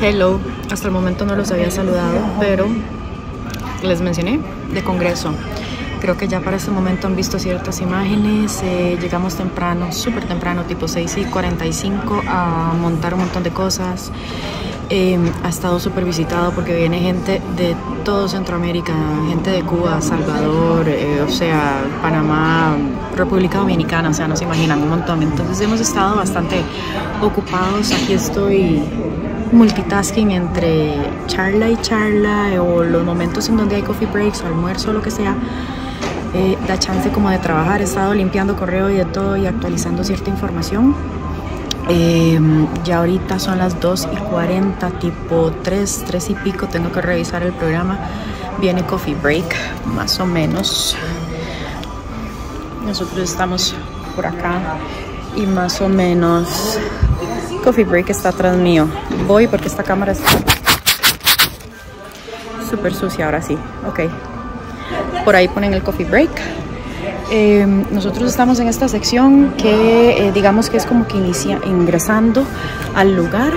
Hello, hasta el momento no los había saludado, pero les mencioné de Congreso. Creo que ya para este momento han visto ciertas imágenes. Eh, llegamos temprano, súper temprano, tipo 6 y 45, a montar un montón de cosas. Eh, ha estado súper visitado porque viene gente de todo Centroamérica, gente de Cuba, Salvador, eh, o sea, Panamá, República Dominicana, o sea, no se imaginan un montón. Entonces hemos estado bastante ocupados. Aquí estoy multitasking entre charla y charla o los momentos en donde hay coffee breaks o almuerzo o lo que sea eh, da chance como de trabajar. He estado limpiando correo y de todo y actualizando cierta información. Eh, ya ahorita son las 2 y 40, tipo 3, 3 y pico. Tengo que revisar el programa. Viene coffee break, más o menos. Nosotros estamos por acá y más o menos coffee break está atrás mío. Voy porque esta cámara está súper sucia ahora sí. Ok. Por ahí ponen el coffee break. Eh, nosotros estamos en esta sección que eh, digamos que es como que inicia ingresando al lugar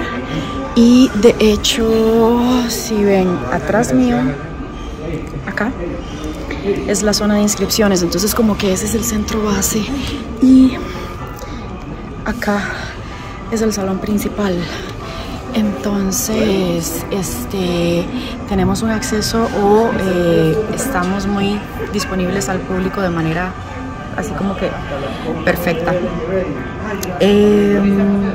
y de hecho si ven atrás mío acá es la zona de inscripciones entonces como que ese es el centro base y acá es el salón principal entonces, este, tenemos un acceso o eh, estamos muy disponibles al público de manera así como que perfecta. Em,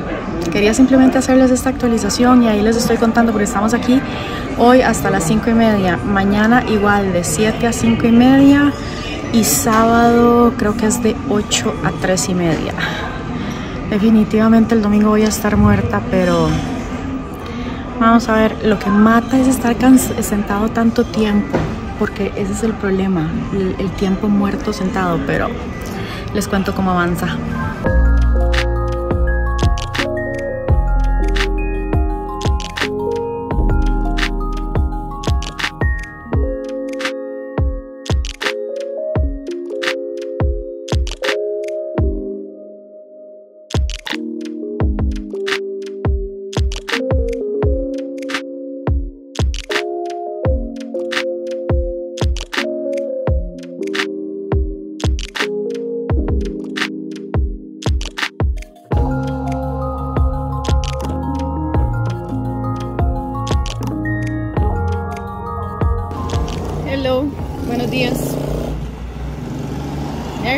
quería simplemente hacerles esta actualización y ahí les estoy contando porque estamos aquí hoy hasta las 5 y media, mañana igual de 7 a 5 y media y sábado creo que es de 8 a 3 y media. Definitivamente el domingo voy a estar muerta, pero Vamos a ver, lo que mata es estar sentado tanto tiempo, porque ese es el problema, el, el tiempo muerto sentado, pero les cuento cómo avanza.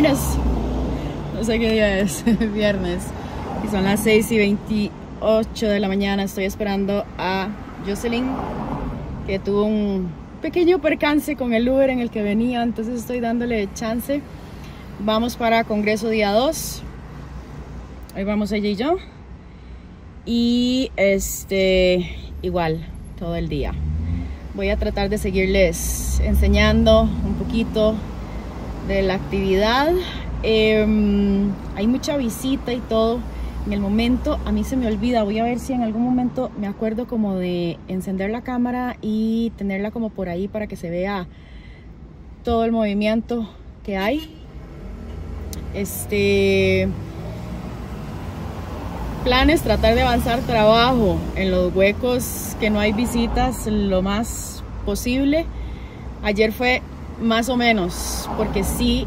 Viernes. No sé qué día es, viernes. Y son las 6 y 28 de la mañana. Estoy esperando a Jocelyn, que tuvo un pequeño percance con el Uber en el que venía. Entonces estoy dándole chance. Vamos para Congreso día 2. Ahí vamos ella y yo. Y este, igual, todo el día voy a tratar de seguirles enseñando un poquito de la actividad. Em, hay mucha visita y todo. En el momento a mí se me olvida, voy a ver si en algún momento me acuerdo como de encender la cámara y tenerla como por ahí para que se vea todo el movimiento que hay. Este planes, tratar de avanzar trabajo en los huecos que no hay visitas lo más posible. Ayer fue más o menos, porque sí,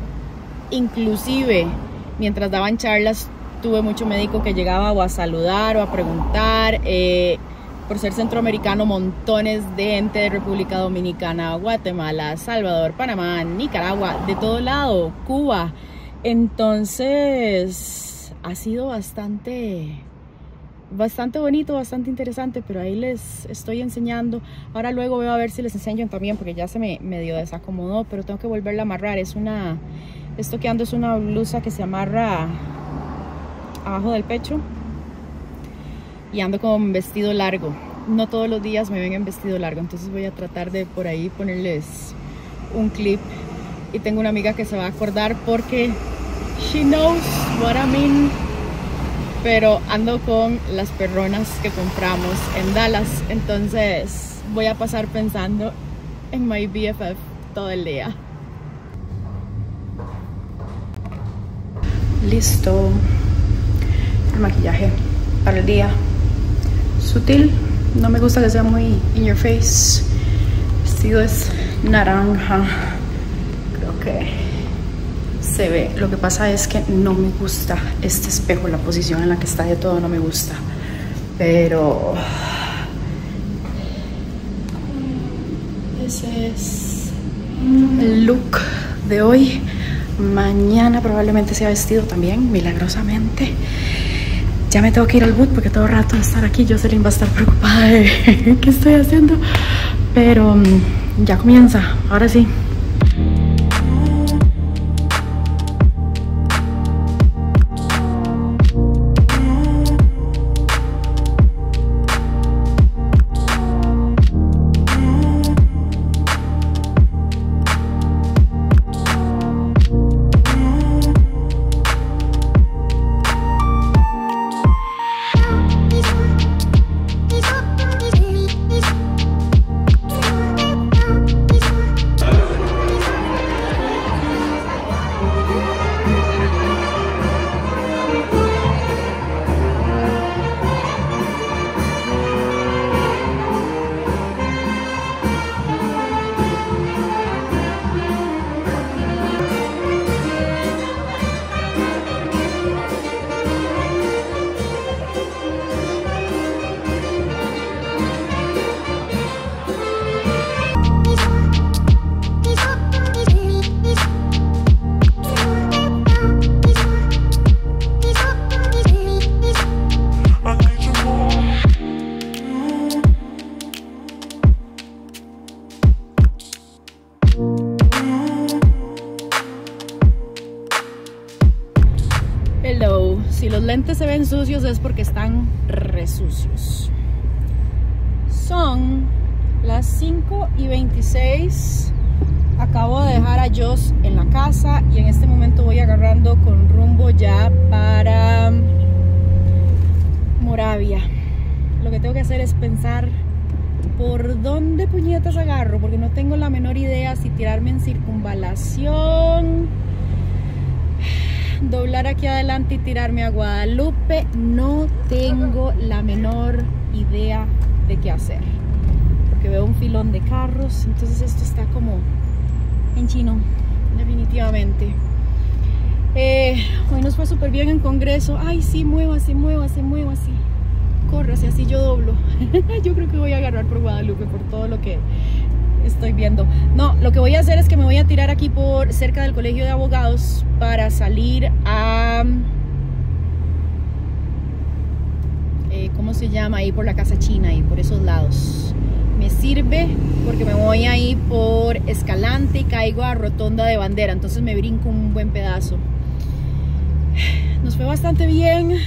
inclusive mientras daban charlas tuve mucho médico que llegaba o a saludar o a preguntar. Eh, por ser centroamericano, montones de gente de República Dominicana, Guatemala, Salvador, Panamá, Nicaragua, de todo lado, Cuba. Entonces, ha sido bastante bastante bonito, bastante interesante, pero ahí les estoy enseñando. Ahora luego voy a ver si les enseño también, porque ya se me medio desacomodó, pero tengo que volverla a amarrar. Es una, esto que ando es una blusa que se amarra abajo del pecho y ando con vestido largo. No todos los días me ven en vestido largo, entonces voy a tratar de por ahí ponerles un clip. Y tengo una amiga que se va a acordar porque she knows what I mean pero ando con las perronas que compramos en Dallas, entonces voy a pasar pensando en my BFF todo el día. Listo el maquillaje para el día. Sutil, no me gusta que sea muy in your face. El vestido es naranja. Creo que se ve. Lo que pasa es que no me gusta este espejo, la posición en la que está de todo no me gusta. Pero ese es el look de hoy. Mañana probablemente sea vestido también, milagrosamente. Ya me tengo que ir al boot porque todo rato de estar aquí Jocelyn va a estar preocupada de qué estoy haciendo. Pero mm, ya comienza, ahora sí. Es porque están resucios. Son las 5 y 26. Acabo de dejar a Joss en la casa y en este momento voy agarrando con rumbo ya para Moravia. Lo que tengo que hacer es pensar por dónde puñetas agarro, porque no tengo la menor idea si tirarme en circunvalación doblar aquí adelante y tirarme a Guadalupe, no tengo la menor idea de qué hacer. Porque veo un filón de carros, entonces esto está como en chino, definitivamente. Eh, hoy nos fue súper bien en Congreso. Ay, sí, muévase, muévase, muévase. Córrase, así yo doblo. yo creo que voy a agarrar por Guadalupe por todo lo que estoy viendo. No, lo que voy a hacer es que me voy a tirar aquí por cerca del colegio de abogados para salir a... Eh, ¿Cómo se llama? Ahí por la casa china y por esos lados. Me sirve porque me voy ahí por Escalante y caigo a Rotonda de Bandera. Entonces me brinco un buen pedazo. Nos fue bastante bien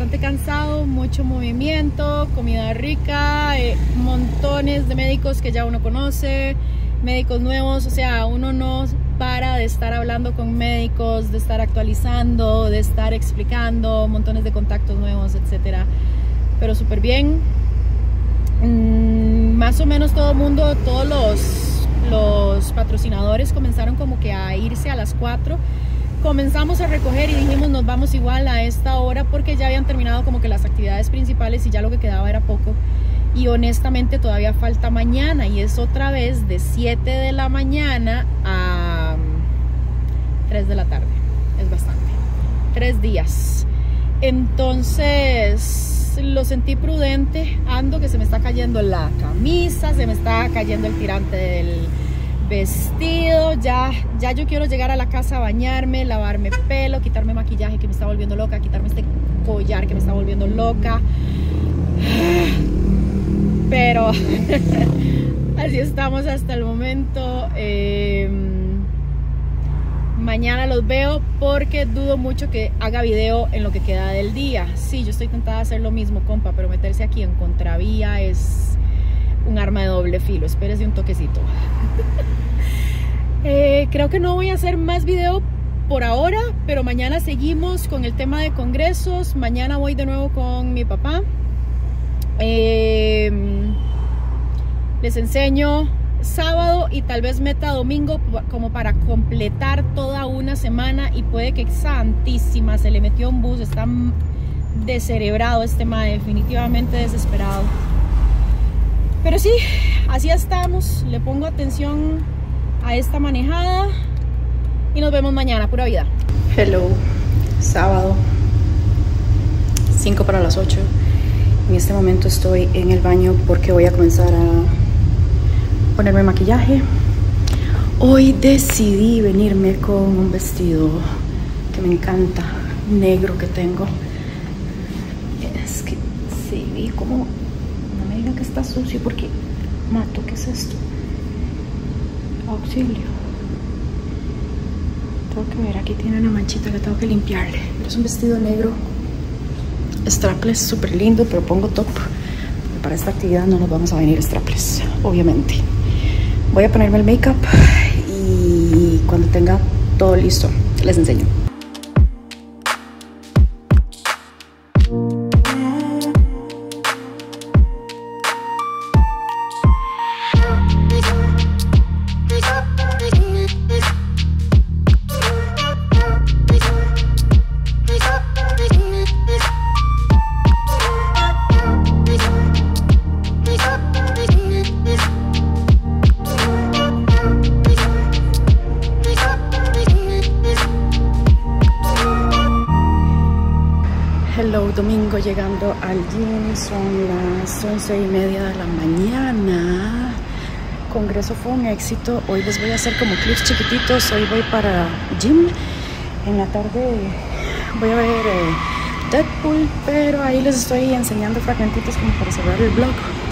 bastante cansado, mucho movimiento, comida rica, eh, montones de médicos que ya uno conoce, médicos nuevos, o sea, uno no para de estar hablando con médicos, de estar actualizando, de estar explicando, montones de contactos nuevos, etcétera. Pero súper bien. Mm, más o menos todo el mundo, todos los, los patrocinadores comenzaron como que a irse a las 4 comenzamos a recoger y dijimos nos vamos igual a esta hora porque ya habían terminado como que las actividades principales y ya lo que quedaba era poco. Y honestamente todavía falta mañana y es otra vez de 7 de la mañana a 3 de la tarde. Es bastante. Tres días. Entonces lo sentí prudente. Ando que se me está cayendo la camisa, se me está cayendo el tirante del vestido, ya, ya yo quiero llegar a la casa a bañarme, lavarme pelo, quitarme maquillaje que me está volviendo loca, quitarme este collar que me está volviendo loca. Pero así estamos hasta el momento. Em, mañana los veo porque dudo mucho que haga video en lo que queda del día. Sí, yo estoy tentada de hacer lo mismo, compa, pero meterse aquí en contravía es un arma de doble filo. Espérese un toquecito. Eh, creo que no voy a hacer más video por ahora, pero mañana seguimos con el tema de congresos. Mañana voy de nuevo con mi papá. Em, les enseño sábado y tal vez meta domingo como para completar toda una semana y puede que santísima se le metió un bus, está descerebrado este ma, definitivamente desesperado. Pero sí, así estamos. Le pongo atención a esta manejada y nos vemos mañana, pura vida. Hello, sábado, 5 para las 8. En este momento estoy en el baño porque voy a comenzar a ponerme maquillaje. Hoy decidí venirme con un vestido que me encanta, negro que tengo. Es que sí, vi como... No me digan que está sucio porque mato, ¿qué es esto? Auxilio. Tengo que ver, aquí tiene una manchita que tengo que limpiarle. Es un vestido negro. Strapless, súper lindo, pero pongo top. Para esta actividad no nos vamos a venir strapless, obviamente. Voy a ponerme el make-up y cuando tenga todo listo, les enseño. Domingo llegando al gym, son las once y media de la mañana. Congreso fue un éxito. Hoy les voy a hacer como clips chiquititos. Hoy voy para gym. En la tarde voy a ver eh, Deadpool, pero ahí les estoy enseñando fragmentitos como para cerrar el vlog.